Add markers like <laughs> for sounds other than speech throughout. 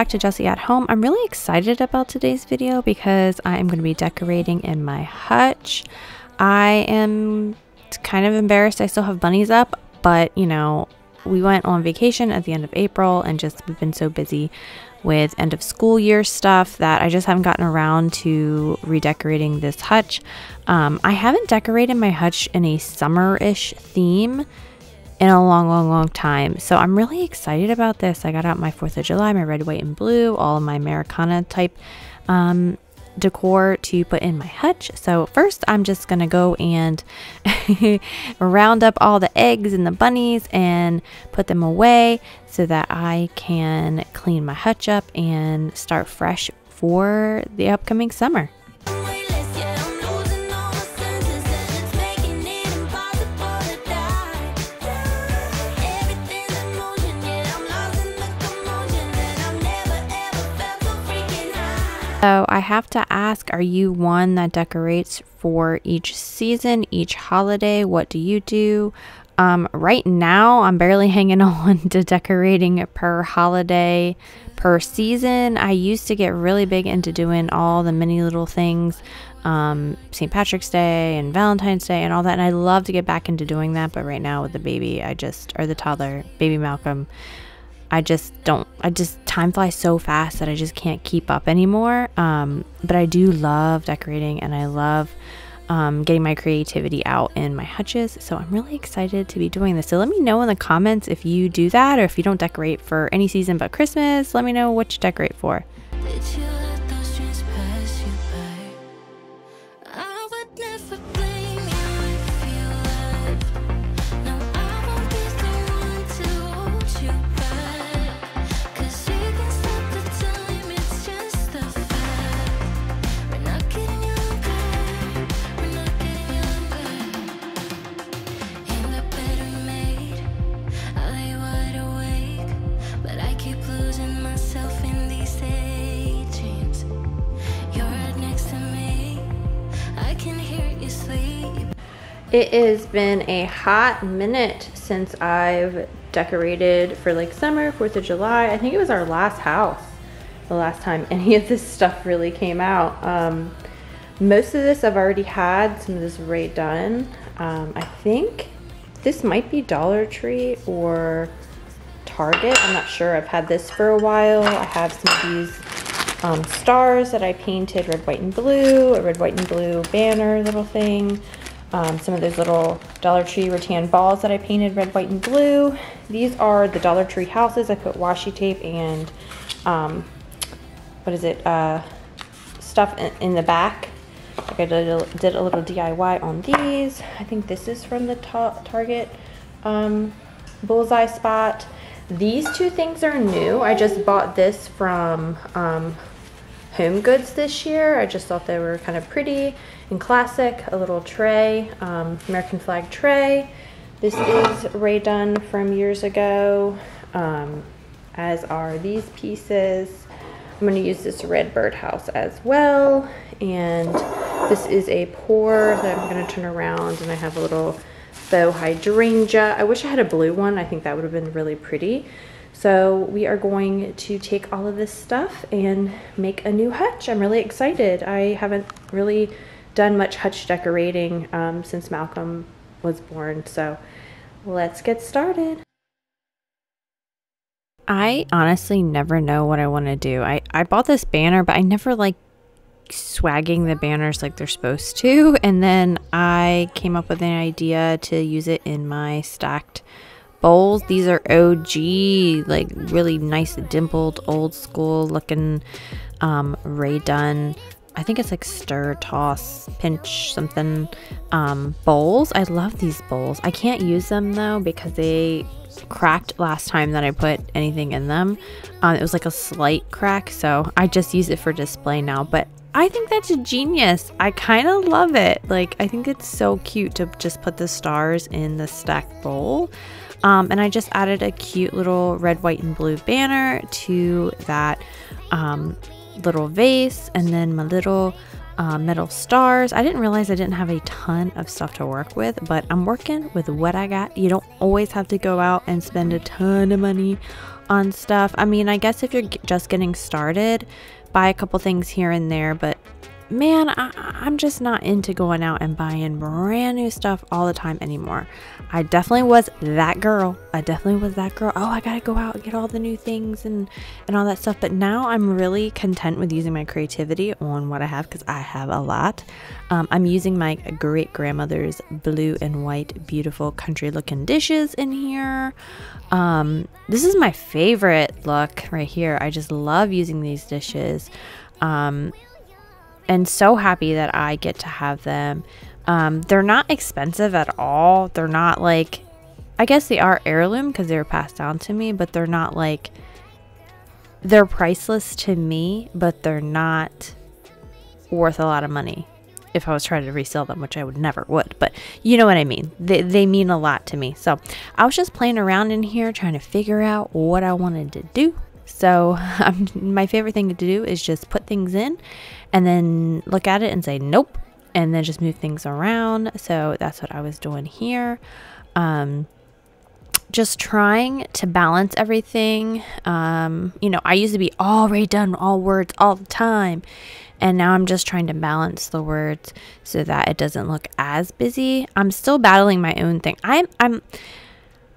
back to Jessie at Home. I'm really excited about today's video because I am going to be decorating in my hutch. I am kind of embarrassed I still have bunnies up, but you know, we went on vacation at the end of April and just we've been so busy with end of school year stuff that I just haven't gotten around to redecorating this hutch. Um, I haven't decorated my hutch in a summer-ish theme in a long, long, long time. So I'm really excited about this. I got out my 4th of July, my red, white, and blue, all of my Americana type um, decor to put in my hutch. So first I'm just going to go and <laughs> round up all the eggs and the bunnies and put them away so that I can clean my hutch up and start fresh for the upcoming summer. So I have to ask, are you one that decorates for each season, each holiday? What do you do? Um, right now, I'm barely <laughs> hanging on to decorating per holiday, per season. I used to get really big into doing all the mini little things, um, St. Patrick's Day and Valentine's Day and all that. And I love to get back into doing that. But right now with the baby, I just, or the toddler, baby Malcolm, I just don't, I just, time flies so fast that I just can't keep up anymore. Um, but I do love decorating and I love um, getting my creativity out in my hutches. So I'm really excited to be doing this. So let me know in the comments if you do that or if you don't decorate for any season but Christmas. Let me know what you decorate for. It has been a hot minute since I've decorated for like summer, 4th of July. I think it was our last house, the last time any of this stuff really came out. Um, most of this I've already had, some of this already done. Um, I think this might be Dollar Tree or Target. I'm not sure. I've had this for a while. I have some of these um, stars that I painted red, white, and blue, a red, white, and blue banner little thing um, some of those little Dollar Tree rattan balls that I painted red, white, and blue. These are the Dollar Tree houses. I put washi tape and, um, what is it, uh, stuff in, in, the back. Like I did a, did a, little DIY on these. I think this is from the ta Target um, Bullseye Spot. These two things are new. I just bought this from um, Home Goods this year. I just thought they were kind of pretty and classic. A little tray, um, American flag tray. This is Rae Dunn from years ago, um, as are these pieces. I'm going to use this red birdhouse as well. And this is a pour that I'm going to turn around and I have a little faux hydrangea. I wish I had a blue one. I think that would have been really pretty. So we are going to take all of this stuff and make a new hutch. I'm really excited. I haven't really done much hutch decorating um, since Malcolm was born. So let's get started. I honestly never know what I want to do. I, I bought this banner, but I never like swagging the banners like they're supposed to. <laughs> And then I came up with an idea to use it in my stacked bowls. These are OG, like really nice dimpled, old school looking um, Rae Dunn. I think it's like stir, toss, pinch, something um, bowls. I love these bowls. I can't use them though because they cracked last time that I put anything in them. Um, it was like a slight crack, so I just use it for display now. But I think that's a genius. I kind of love it. Like, I think it's so cute to just put the stars in the stacked bowl. Um, and I just added a cute little red, white, and blue banner to that um, little vase and then my little uh, metal stars. I didn't realize I didn't have a ton of stuff to work with, but I'm working with what I got. You don't always have to go out and spend a ton of money on stuff. I mean, I guess if you're just getting started, buy a couple things here and there, but man, I, am just not into going out and buying brand new stuff all the time anymore. I definitely was that girl. I definitely was that girl. Oh, I gotta go out and get all the new things and and all that stuff. But now I'm really content with using my creativity on what I have because I have a lot. Um, I'm using my great grandmother's blue and white, beautiful country looking dishes in here. Um, this is my favorite look right here. I just love using these dishes. Um, and so happy that I get to have them. Um, they're not expensive at all. They're not like, I guess they are heirloom because they were passed down to me, but they're not like, they're priceless to me, but they're not worth a lot of money if I was trying to resell them, which I would never would. But you know what I mean. They, they mean a lot to me. So I was just playing around in here trying to figure out what I wanted to do. So <laughs> um, my favorite thing to do is just put things in and then look at it and say nope and then just move things around. So that's what i was doing here. Um, just trying to balance everything. Um, you know i used to be all Rae Dunn all words all the time and now i'm just trying to balance the words so that it doesn't look as busy. I'm still battling my own thing. I'm i'm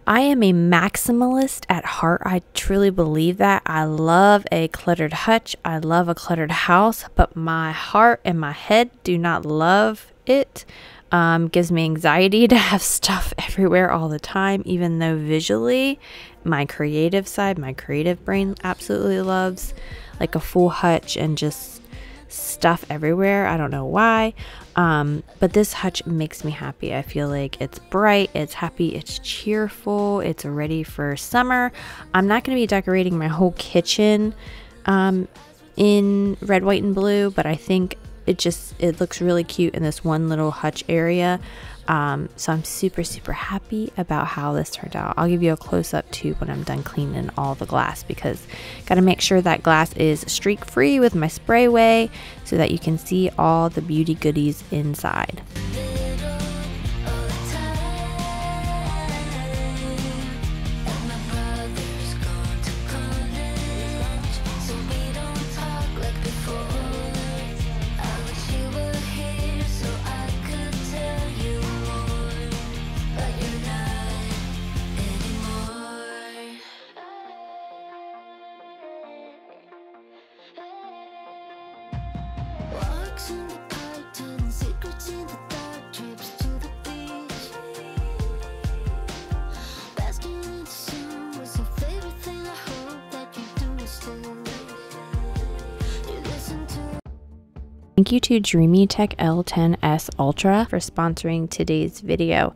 I am a maximalist at heart. I truly believe that. I love a cluttered hutch. I love a cluttered house, but my heart and my head do not love it. Um, gives me anxiety <laughs> to have stuff everywhere all the time, even though visually, my creative side, my creative brain absolutely loves like a full hutch and just stuff everywhere. I don't know why. Um, but this hutch makes me happy. I feel like it's bright, it's happy, it's cheerful, it's ready for summer. I'm not going to be decorating my whole kitchen um, in red, white, and blue, but I think it just it looks really cute in this one little hutch area. Um, so I'm super, super happy about how this turned out. I'll give you a close up too when I'm done cleaning all the glass because got to make sure that glass is streak free with my sprayway so that you can see all the beauty goodies inside. Thank you to Dreametech L10S Ultra for sponsoring today's video.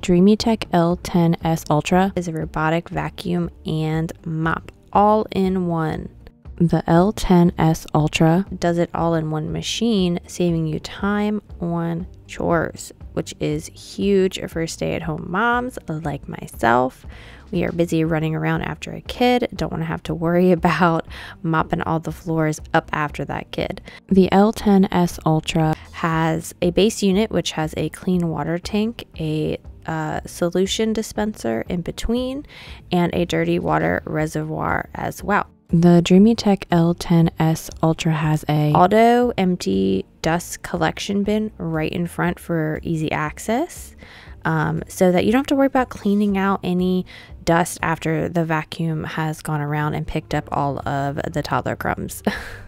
Dreametech L10S Ultra is a robotic vacuum and mop all in one. The L10S Ultra does it all in one machine, saving you time on chores, which is huge for stay at home moms like myself. We are busy running around after a kid, don't want to have to worry <laughs> about mopping all the floors up after that kid. The L10S Ultra has a base unit which has a clean water tank, a uh, solution dispenser in between, and a dirty water reservoir as well. The Dreametech L10S Ultra has a auto empty dust collection bin right in front for easy access. Um, so that you don't have to worry about cleaning out any dust after the vacuum has gone around and picked up all of the toddler crumbs. <laughs>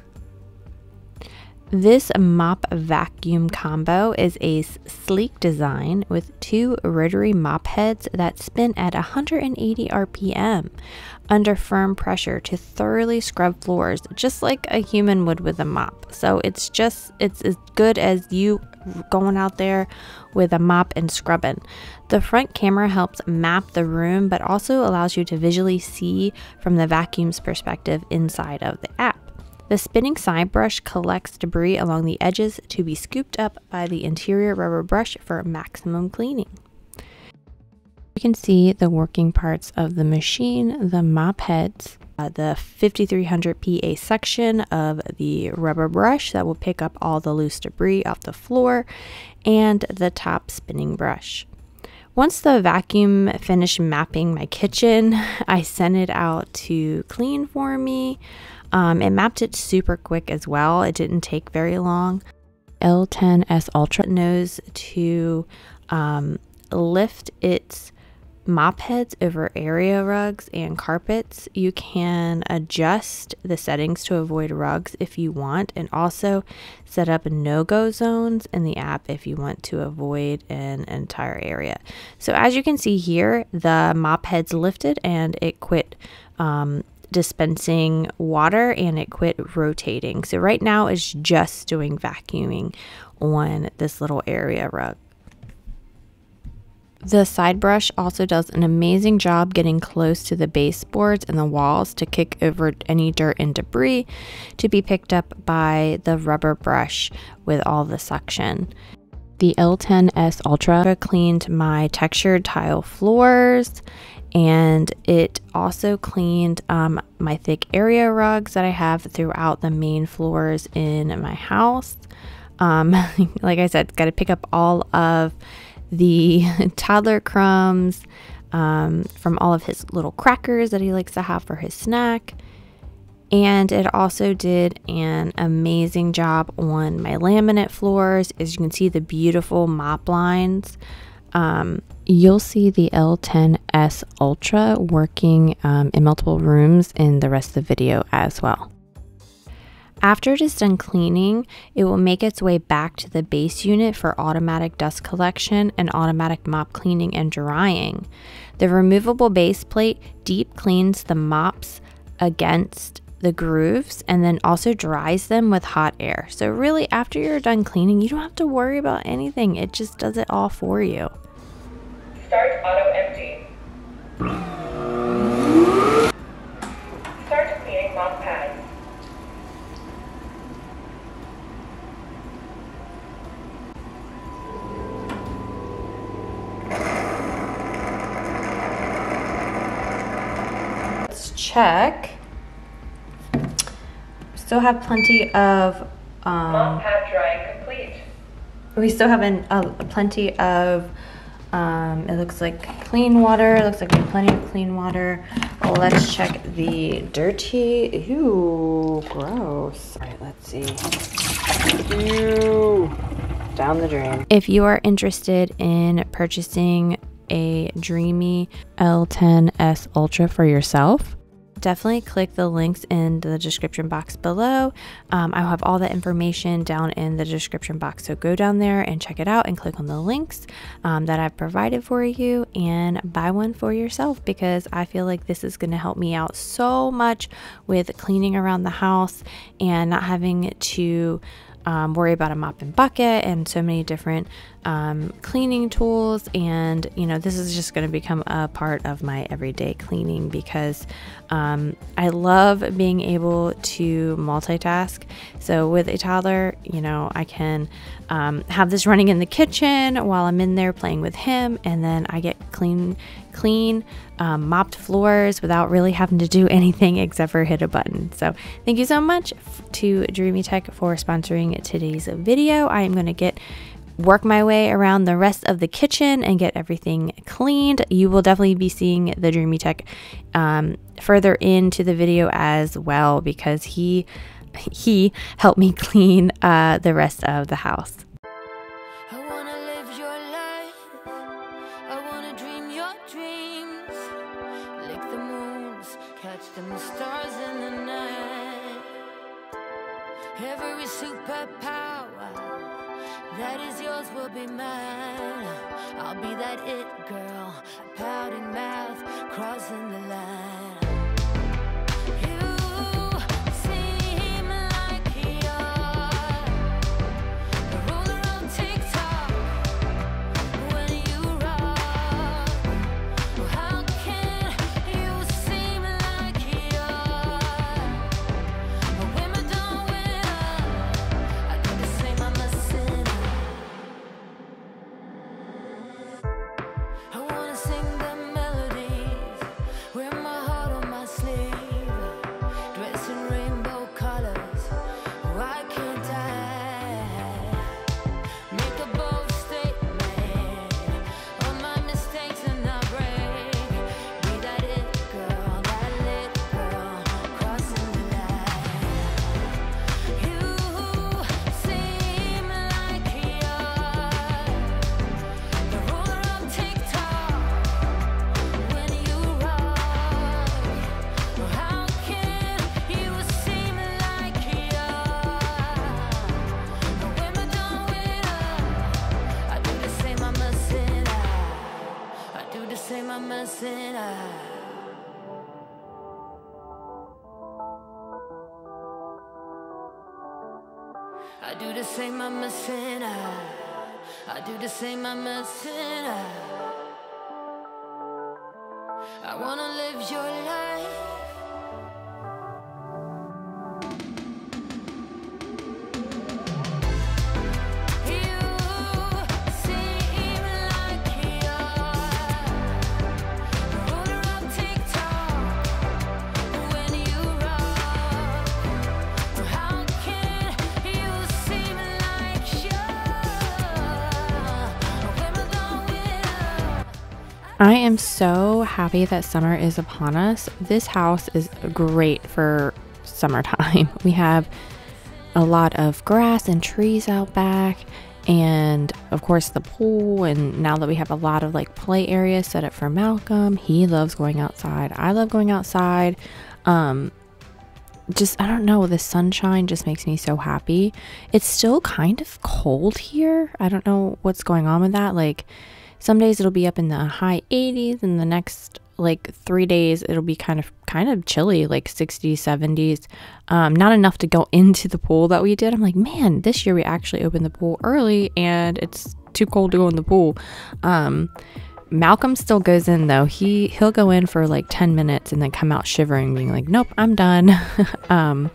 This mop vacuum combo is a sleek design with two rotary mop heads that spin at 180 RPM under firm pressure to thoroughly scrub floors just like a human would with a mop. So it's just it's as good as you going out there with a mop and scrubbing. The front camera helps map the room but also allows you to visually see from the vacuum's perspective inside of the app. The spinning side brush collects debris along the edges to be scooped up by the interior rubber brush for maximum cleaning. You can see the working parts of the machine, the mop heads, uh, the 5300 PA section of the rubber brush that will pick up all the loose debris off the floor, and the top spinning brush. Once the vacuum finished mapping my kitchen, <laughs> I sent it out to clean for me. Um, it mapped it super quick as well. It didn't take very long. L10S Ultra knows to um, lift its mop heads over area rugs and carpets. You can adjust the settings to avoid rugs if you want, and also set up no go zones in the app if you want to avoid an entire area. So, as you can see here, the mop heads lifted and it quit. Um, dispensing water and it quit rotating. So right now it's just doing vacuuming on this little area rug. The side brush also does an amazing job getting close to the baseboards and the walls to kick over any dirt and debris to be picked up by the rubber brush with all the suction. The L10S Ultra cleaned my textured tile floors and it also cleaned um, my thick area rugs that I have throughout the main floors in my house. Um, <laughs> like I said, got to pick up all of the <laughs> toddler crumbs um, from all of his little crackers that he likes to have for his snack. And it also did an amazing job on my laminate floors. As you can see, the beautiful mop lines. Um, you'll see the L10S Ultra working um, in multiple rooms in the rest of the video as well. After it is done cleaning, it will make its way back to the base unit for automatic dust collection and automatic mop cleaning and drying. The removable base plate deep cleans the mops against the grooves and then also dries them with hot air. So, really, after you're done cleaning, you don't have to worry about anything, it just does it all for you. Start auto empty. Start cleaning mop pads. Let's check. Still have plenty of. Um, Mop pad drying complete. we still have an, uh, plenty of. Um, it looks like clean water. It looks like we have plenty of clean water. Well, let's check the dirty. Ew, gross. All right, let's see. Ew, down the drain. If you are interested in purchasing a Dreame L10S Ultra for yourself, definitely click the links in the description box below. Um, I'll have all the information down in the description box. So go down there and check it out and click on the links um, that I've provided for you and buy one for yourself because I feel like this is going to help me out so much with cleaning around the house and not having to um, worry about a mop and bucket and so many different um, cleaning tools. And, you know, this is just going to become a part of my everyday cleaning because um, I love being able to multitask. So, with a toddler, you know, I can um, have this running in the kitchen while I'm in there playing with him, and then I get clean, clean, um, mopped floors without really having to do <laughs> anything except for hit a button. So, thank you so much to Dreametech for sponsoring today's video. I am going to get work my way around the rest of the kitchen and get everything cleaned. You will definitely be seeing the Dreametech um, further into the video as well because he <laughs> he helped me <laughs> clean uh, the rest of the house. I am so happy that summer is upon us. This house is great for summertime. <laughs> We have a lot of grass and trees out back, and of course, the pool. And now that we have a lot of like play areas set up for Malcolm, he loves going outside. I love going outside. Um, just I don't know, the sunshine just makes me so happy. It's still kind of cold here. I don't know what's going on with that. Like some days it'll be up in the high 80s and the next like 3 days it'll be kind of kind of chilly like 60s 70s um, not enough to go <laughs> into the pool that we did i'm like man this year we actually opened the pool early and it's too cold to go in the pool um, Malcolm still goes in though. He he'll go in for like 10 minutes and then come out shivering being like, "Nope, I'm done." <laughs> um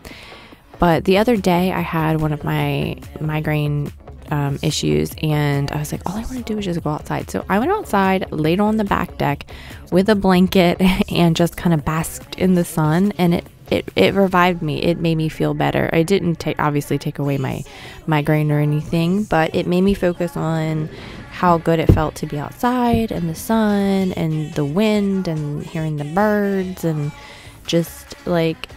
but the other day I had one of my migraine um, issues and I was like, all I want to do is just go outside. So I went outside, laid on the back deck with a blanket <laughs> and just kind of basked in the sun and it it, it revived me. It made me feel better. I didn't take obviously take away my migraine or anything, but it made me focus on how good it felt to be outside and the sun and the wind and hearing the birds and just like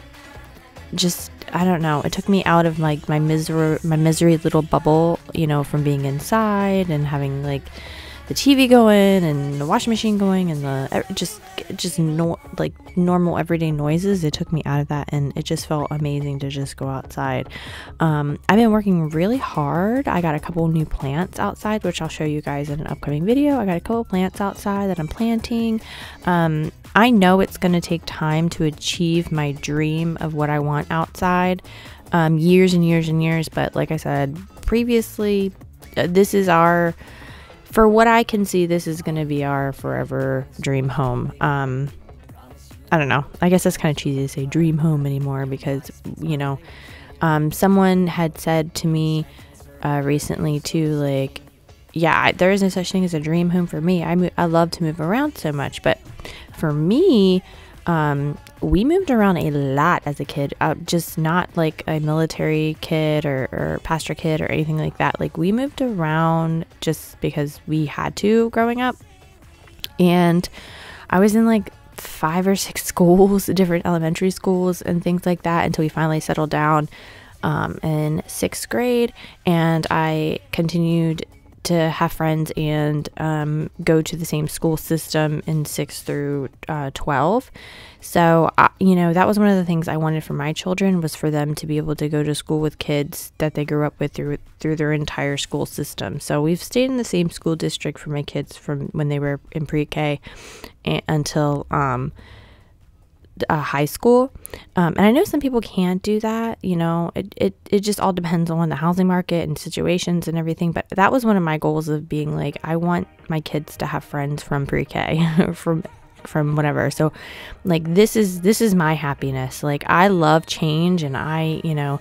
just I don't know. It took me out of like my misery my misery little bubble, you know, from being inside and having like the TV going and the washing machine going and the just just no like normal everyday noises. It took me out of that and it just felt amazing to just go outside. Um, I've been working really hard. I got a couple new plants outside, which I'll show you guys in an upcoming video. I got a couple plants outside that I'm planting. Um, I know it's going to take time to achieve my dream of what I want outside. Um, years and years and years, but like I said previously, uh, this is our for what I can see, this is going to be our forever dream home. Um, I don't know. I guess that's kind of cheesy to say dream home anymore because, you know, um, someone had said to me uh, recently, too, like, yeah, there is no such thing as a dream home for me. I, mo- I love to move around so much. But for me, um, we moved around a lot as a kid. Uh, just not like a military kid or, or pastor kid or anything like that. Like we moved around just because we had to growing up. And I was in like five or six <laughs> schools, different elementary schools and things like that until we finally settled down um, in sixth grade. And I continued to have friends and um, go to the same school system in six through uh, 12 so uh, you know that was one of the things i wanted for my children was for them to be able to go to school with kids that they grew up with through through their entire school system. So we've stayed in the same school district for my kids from when they were in pre-k until um, uh, high school. Um, and I know some people can't do that. You know, it, it, it just all depends on the housing market and situations and everything. But that was one of my goals of being like, I want my kids to have friends from pre K, <laughs> from from whatever. So like this is this is my happiness. Like I love change and I, you know,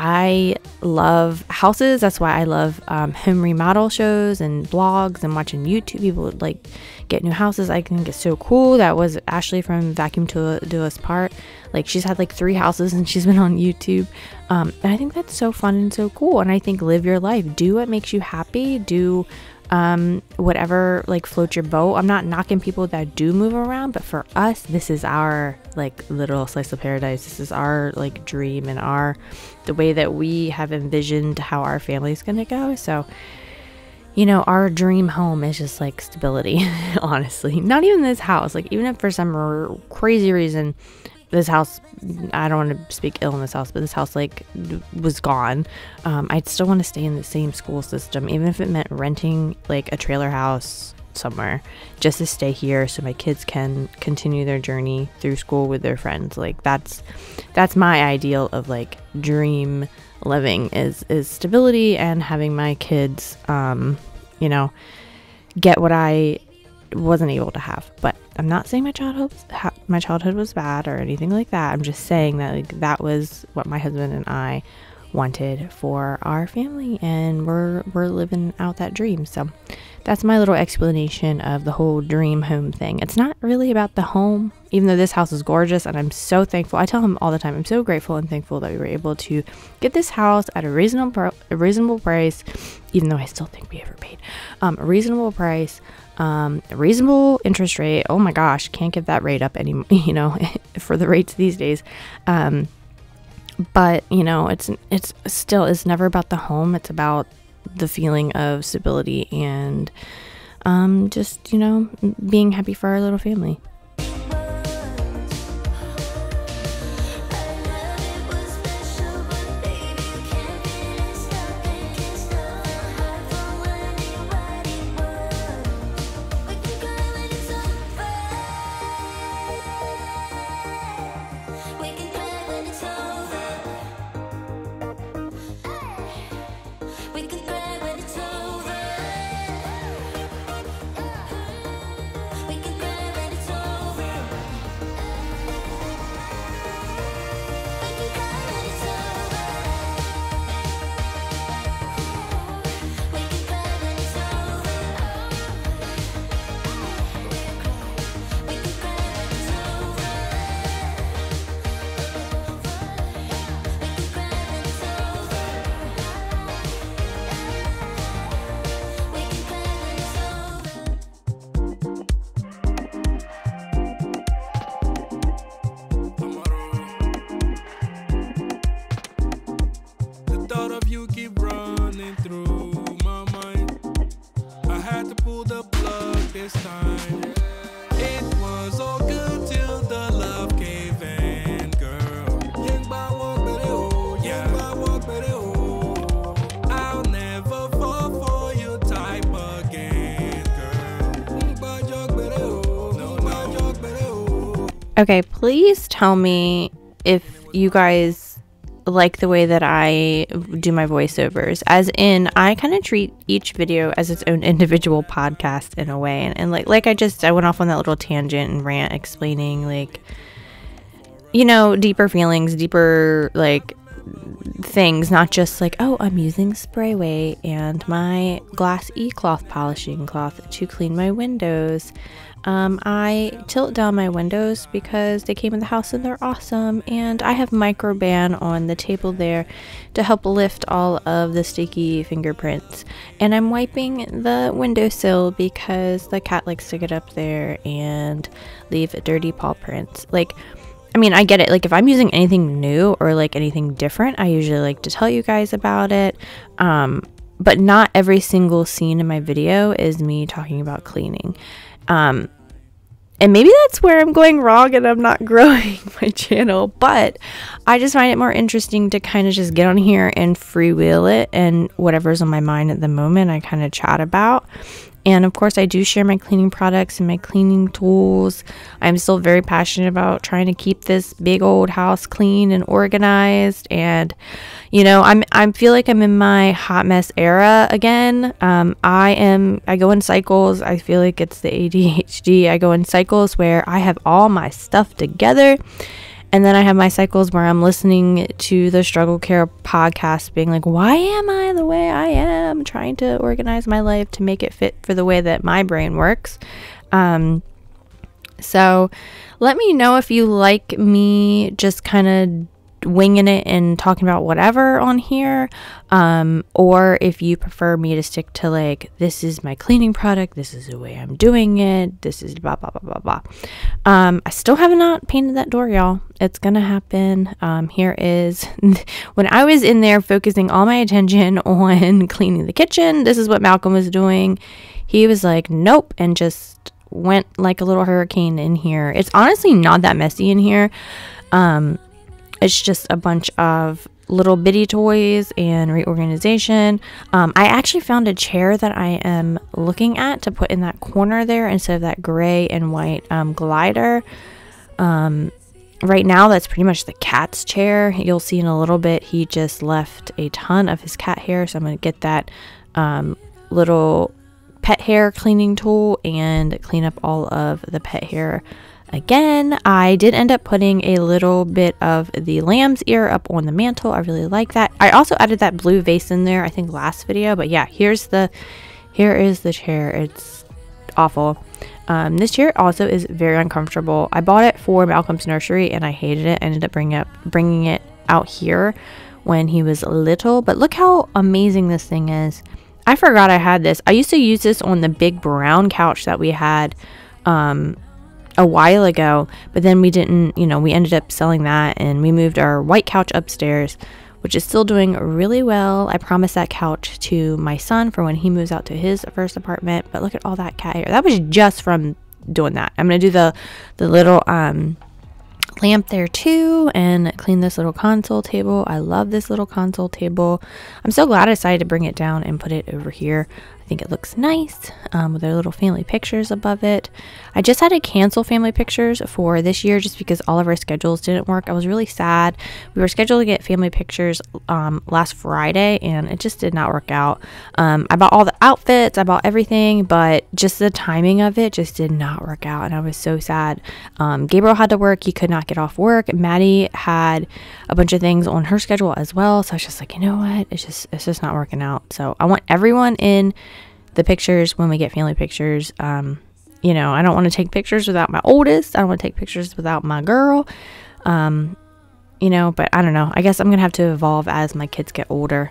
I love houses. That's why I love um, home remodel shows and blogs and watching YouTube people like get new houses. I think it's so cool. That was Ashley from Vacuum to Do Us Part. Like she's had like three houses and <laughs> she's been on YouTube. Um, and I think that's so fun and so cool. And I think live your life. Do what makes you happy. Do um, whatever like floats your boat. I'm not knocking people that do move around, but for us, this is our like little slice of paradise. This is our like dream and our the way that we have envisioned how our family's gonna go. So, you know, our dream home is just like stability, <laughs> honestly. Not even this house. Like, even if for some crazy reason this house i don't want to speak ill in this house but this house like was gone um, i'd still want to stay in the same school system even if it meant renting like a trailer house somewhere just to stay here so my kids can continue their journey through school with their friends. Like that's that's my ideal of like dream living is is stability and having my kids um you know get what I wasn't able to have. But I'm not saying my childhood my childhood was bad or anything like that. I'm just saying that like that was what my husband and I wanted for our family and we're we're living out that dream. So that's my little explanation of the whole dream home thing. It's not really about the home, even though this house is gorgeous and I'm so thankful. I tell him all the time, I'm so grateful and thankful that we were able to get this house at a reasonable a reasonable price, even though I still think we overpaid. Um, a reasonable price, um, a reasonable interest rate. Oh my gosh, can't get that rate up any, <laughs> you know, <laughs> for the rates these days. Um, but you know it's it's still it's never about the home it's about the feeling of stability and um, just you know being happy for our little family okay please tell me if you guys like the way that I do my voiceovers. As in, I kind of treat each video as its own <laughs> individual podcast in a way. And, and like like I just I went off on that little tangent and rant explaining like you know, deeper feelings, deeper like things, not just like, oh, I'm using Sprayway and my glass e cloth polishing cloth to clean my windows. Um, I tilt down my windows because they came in the house and they're awesome. And I have Microban on the table there to help lift all of the sticky fingerprints. And I'm wiping the windowsill because the cat likes to get up there and leave dirty paw prints. Like, I mean, I get it. Like, if I'm using anything new or like anything different, I usually like to tell you guys about it. Um, but not every single scene in my video is me talking about cleaning. Um, and maybe that's where I'm going wrong and I'm not <laughs> growing my channel, but I just find it more interesting to kind of just get on here and freewheel it and whatever's on my mind at the moment, I kind of chat about. And of course, I do share my cleaning products and my cleaning tools. I'm still very passionate about trying to keep this big old house clean and organized. And, you know, I'm I feel like I'm in my hot mess era again. Um, I am I go in cycles. I feel like it's the <laughs> ADHD. I go in cycles where I have all my stuff together. And then I have my cycles where I'm listening to the Struggle Care podcast, being like, why am I the way I am? Trying to organize my life to make it fit for the way that my brain works. Um, so let me know if you like me just kind of winging it and talking about whatever on here. Um, or if you prefer me to stick to like this is my cleaning product this is the way i'm doing it this is blah blah blah blah blah. Um, i still have not painted that door y'all. It's gonna happen. Um, here is <laughs> when i was in there focusing all my attention <laughs> on cleaning the kitchen this is what malcolm was doing. He was like nope and just went like a little hurricane in here. It's honestly not that messy in here. Um, it's just a bunch of little bitty toys and reorganization. Um, I actually found a chair that I am looking at to put in that corner there instead of that gray and white um, glider. Um, right now, that's pretty much the cat's chair. You'll see in a little bit, he just left a ton of his cat hair, so I'm going to get that um, little pet hair cleaning tool and clean up all of the pet hair again. I did end up putting a little bit of the lamb's ear up on the mantle. I really like that. I also added that blue vase in there, I think last video, but yeah, here's the, here is the chair. It's awful. Um, this chair also is very uncomfortable. I bought it for Malcolm's nursery and I hated it. I ended up bringing up bringing it out here when he was little. But look how amazing this thing is. I forgot I had this. I used to use this on the big brown couch that we had um, a while ago, but then we didn't, you know, we ended up selling that and we moved our white couch upstairs, which is still doing really well. I promised that couch to my son for when he moves out to his first apartment, but look at all that cat hair. That was just from doing that. I'm going to do the the little um lamp there too and clean this little console table. I love this little console table. I'm so glad I decided to bring it down and put it over here. Think it looks nice um, with their little family pictures above it. I just had to cancel family pictures for this year just because all of our schedules didn't work. I was really sad. We were scheduled to get family pictures um, last Friday and it just did not work out. Um, I bought all the outfits, I bought everything, but just the timing of it just did not work out and I was so sad. Um, Gabriel had to work, he could not get off work. Maddie had a bunch of things on her schedule as well. So I was just like, you know what? It's just it's just not working out. So I want everyone in the pictures when we get family pictures. Um, you know, I don't want to take pictures without my oldest. I don't want to take pictures without my girl. Um, you know, but I don't know. I guess I'm gonna have to evolve as my kids get older.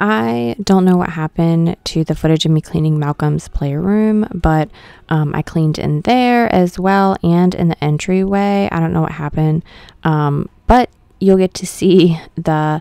I don't know what happened to the footage of me cleaning Malcolm's playroom, but um, I cleaned in there as well and in the entryway. I don't know what happened, um, but you'll get to see the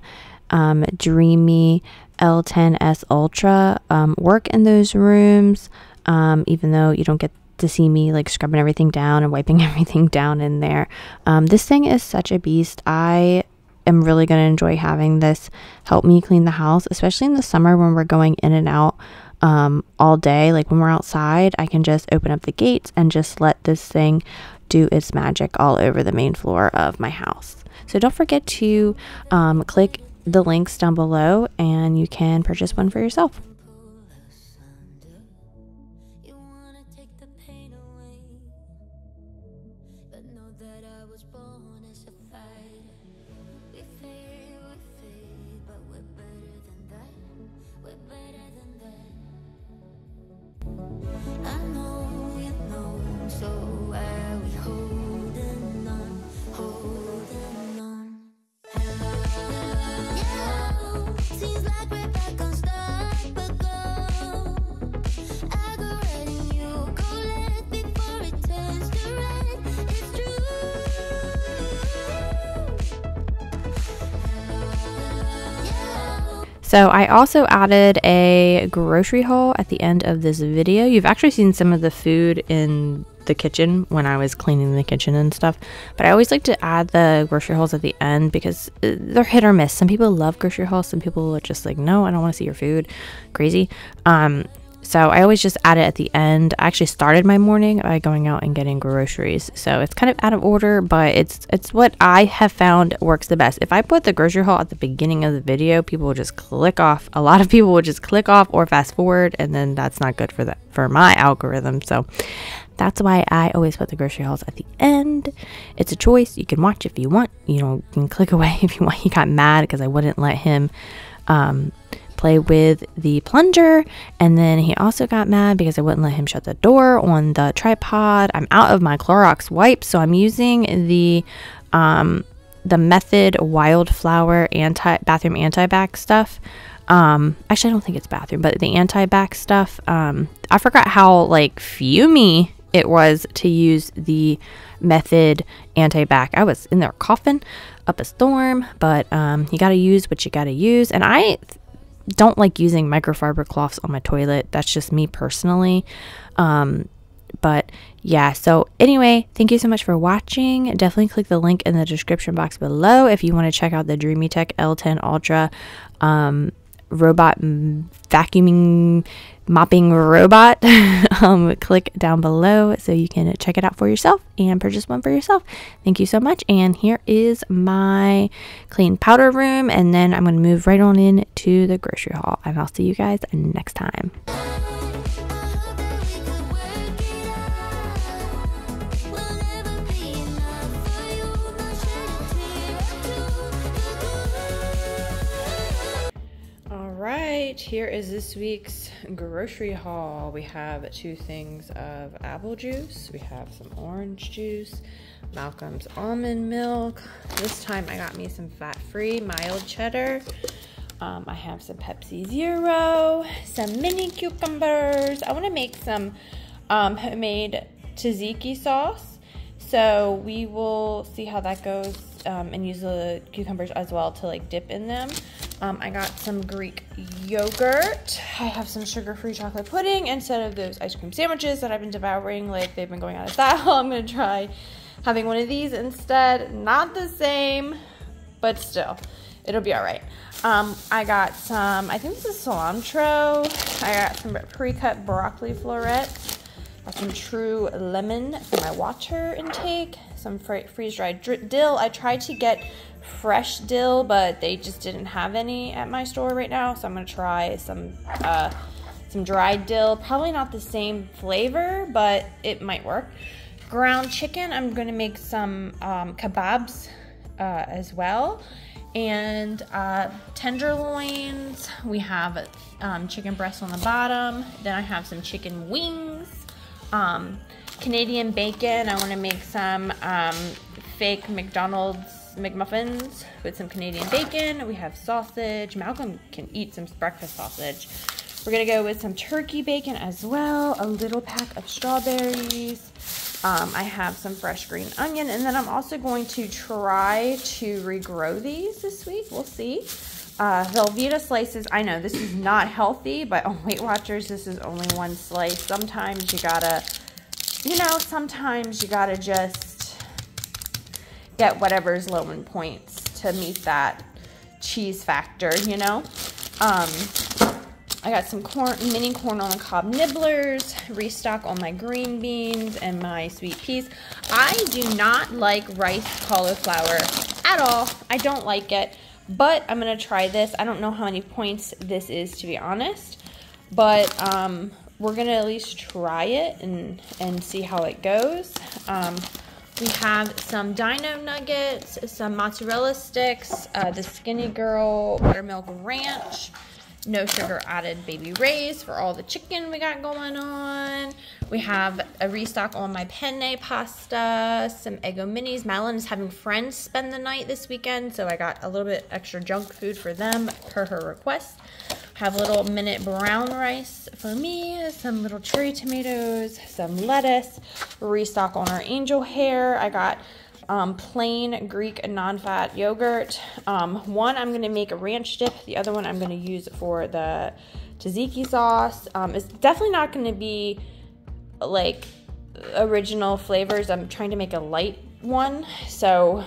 um, Dreame L10S Ultra um, work in those rooms, um, even though you don't get to see me like scrubbing everything down and wiping <laughs> everything down in there. Um, this thing is such a beast. I am really going to enjoy having this help me clean the house, especially in the summer when we're going in and out um, all day. Like when we're outside, I can just open up the gates and just let this thing do its magic all over the main floor of my house. So don't forget to um, click the links down below and you can purchase one for yourself. So I also added a grocery haul at the end of this video. You've actually seen some of the food in the kitchen when I was cleaning the kitchen and stuff, but I always like to add the grocery hauls at the end because uh, they're hit or miss. Some people love grocery hauls, some people are just like, no, I don't want to see your food. Crazy. Um, so I always just add it at the end. I actually started my morning by going out and getting groceries. So it's kind of out of order, but it's it's what I have found works the best. If I put the grocery haul at the beginning of the video, people will just click off. A lot of <laughs> people will just click off or fast forward, and then that's not good for that for my algorithm. So that's why I always put the grocery hauls at the end. It's a choice. You can watch if you want. You know, you can click <laughs> away if you want. He got mad because I wouldn't let him um, play with the plunger. And then he also got mad because I wouldn't let him shut the door on the tripod. I'm out of my Clorox wipes, so I'm using the um, the Method Wildflower anti bathroom anti-bac stuff. Um, actually, I don't think it's bathroom, but the anti-bac stuff. Um, I forgot how like fumy it was to use the method anti-bac. I was in there coughing up a storm, but um, you got to use what you got to use. And I don't like using microfiber cloths on my toilet. That's just me personally. Um, but yeah, so anyway, thank you so much for watching. Definitely click the link in the description box below if you want to check out the Dreametech L10 Ultra um, robot vacuuming mopping robot. <laughs> um, click down below so you can check it out for yourself and purchase one for yourself. Thank you so much. And here is my clean powder room. And then I'm going to move right on in to the grocery haul. And I'll see you guys next time. Right, here is this week's grocery haul. We have two things of apple juice, we have some orange juice, Malcolm's almond milk. This time I got me some fat free mild cheddar. Um, I have some Pepsi Zero, some mini cucumbers. I want to make some um, homemade tzatziki sauce. So we will see how that goes um, and use the cucumbers as well to like dip in them. Um, I got some Greek yogurt. I have some sugar-free chocolate pudding instead of those ice cream sandwiches that I've been devouring. Like they've been going out of style. <laughs> I'm gonna try having one of these instead. Not the same, but still, it'll be all right. Um, I got some. I think this is cilantro. I got some pre-cut broccoli florets. Got some true lemon for my water intake. Some fr- freeze-dried dill. I tried to get fresh dill, but they just didn't have any at my store right now. So I'm gonna try some uh, some dried dill. Probably not the same flavor, but it might work. Ground chicken. I'm gonna make some um, kebabs uh, as well. And uh, tenderloins. We have um, chicken breast on the bottom. Then I have some chicken wings. Um, Canadian bacon. I want to make some um, fake McDonald's McMuffins with some Canadian bacon. We have sausage. Malcolm can eat some breakfast sausage. We're gonna go with some turkey bacon as well. A little pack of strawberries. Um, I have some fresh green onion, and then I'm also going to try to regrow these this week. We'll see. Uh, Velveeta slices. I know this is not healthy, but <laughs> on Weight Watchers, this is only one slice. Sometimes you gotta, you know, sometimes you gotta just get whatever's low in points to meet that cheese factor, you know? Um, I got some corn, mini corn on the cob nibblers, restock on my green beans and my sweet peas. I do not like rice cauliflower at all. I don't like it, but I'm gonna try this. I don't know how many points this is to be honest, but um, we're gonna at least try it and, and see how it goes. Um, we have some dino nuggets, some mozzarella sticks, uh, the Skinny Girl Buttermilk Ranch, no sugar added Baby Ray's for all the chicken we got going on. We have a restock on my penne pasta, some Eggo minis. Madeline is having friends spend the night this weekend, so I got a little bit extra junk food for them per her request. Have a little minute brown rice for me, some little cherry tomatoes, some lettuce, restock on our angel hair. I got um, plain Greek non-fat yogurt. Um, one I'm going to make a ranch dip. The other one I'm going to use for the tzatziki sauce. Um, it's definitely not going to be like original flavors. I'm trying to make a light one, so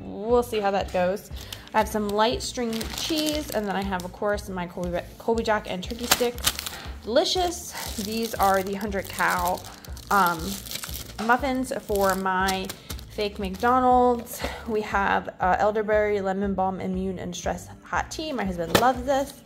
we'll see how that goes. I have some light string cheese, and then I have, of course, my Colby, Colby Jack and turkey sticks. Delicious. These are the 100 cow um, muffins for my fake McDonald's. We have uh, elderberry, lemon balm, immune, and stress hot tea. My husband loves this.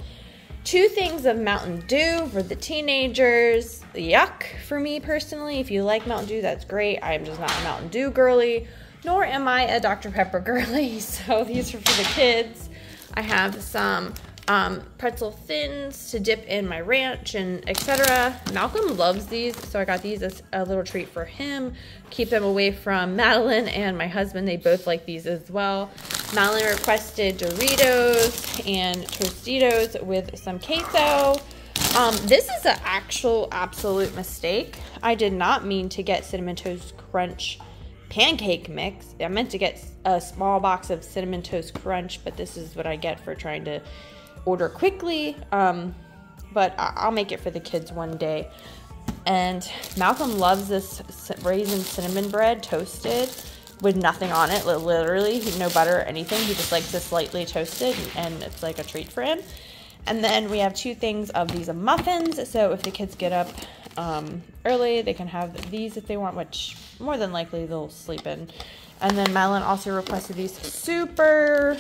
Two things of Mountain Dew for the teenagers. Yuck for me personally. If you like Mountain Dew, that's great. I am just not a Mountain Dew girly, nor am I a Dr. Pepper girly. <laughs> So these are for the kids. I have some um, pretzel thins to dip in my ranch and etc. Malcolm loves these, so I got these as a little treat for him. Keep them away from Madeline and my husband. They both like these as well. Madeline requested Doritos and Tostitos with some queso. Um, this is an actual absolute mistake. I did not mean to get Cinnamon Toast Crunch pancake mix. I meant to get a small box of Cinnamon Toast Crunch, but this is what I get for trying to order quickly. Um, but I'll make it for the kids one day. And Malcolm loves this raisin cinnamon bread toasted with nothing on it, literally no butter or anything. He just likes it slightly toasted, and it's like a treat for him. And then we have two things of these muffins. So if the kids get up um, early, they can have these if they want, which more than likely they'll sleep in. And then Madeline also requested these super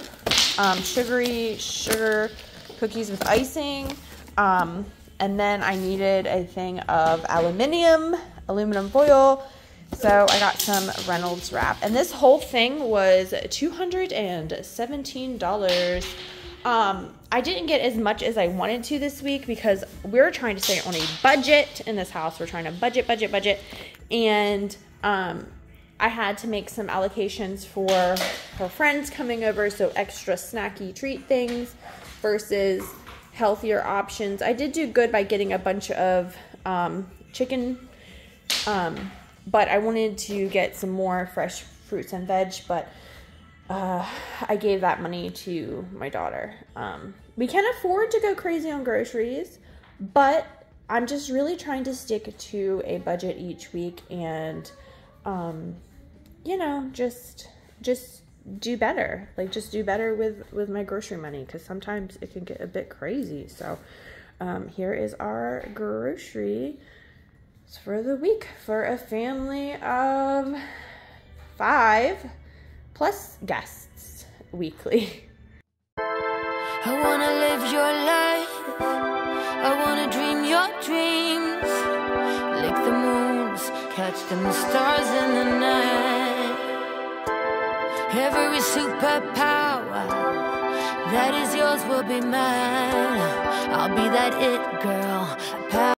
um, sugary sugar cookies with icing. Um, and then I needed a thing of aluminium, aluminum foil. So I got some Reynolds wrap. And this whole thing was $217. Um, I didn't get as much as I wanted to this week because we're trying to stay on a budget in this house. We're trying to budget, budget, budget. And um, I had to make some allocations for her friends coming over, so extra snacky treat things versus healthier options. I did do good by getting a bunch of um, chicken, um, but I wanted to get some more fresh fruits and veg, but uh, I gave that money to my daughter. Um, we can afford to go crazy on groceries, but I'm just really trying to stick to a budget each week and, um, you know, just just do better. Like just do better with with my grocery money because sometimes it can get a bit crazy. So um, here is our grocery for the week for a family of five plus guests weekly. <laughs> I wanna live your life. I wanna dream your dreams. Lick the moons, catch them stars in the night. Every superpower that is yours will be mine. I'll be that it girl.